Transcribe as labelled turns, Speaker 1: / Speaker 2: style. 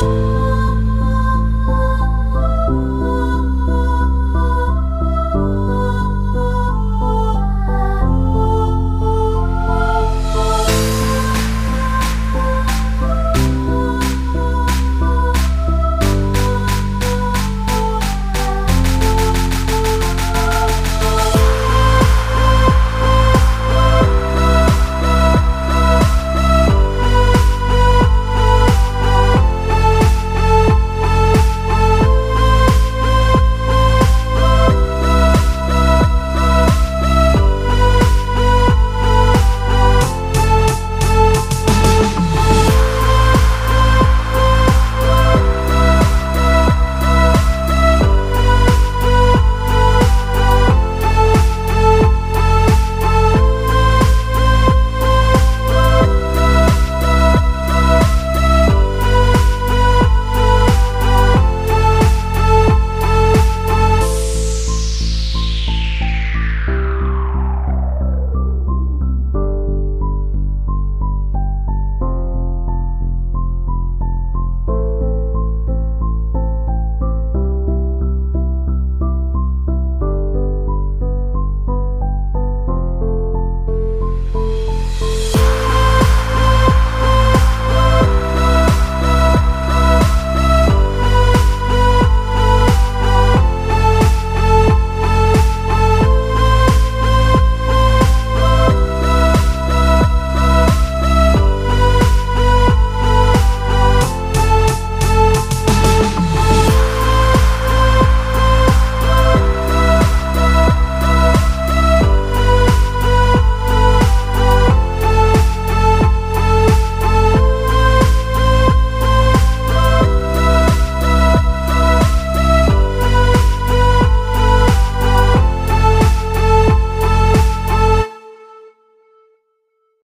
Speaker 1: you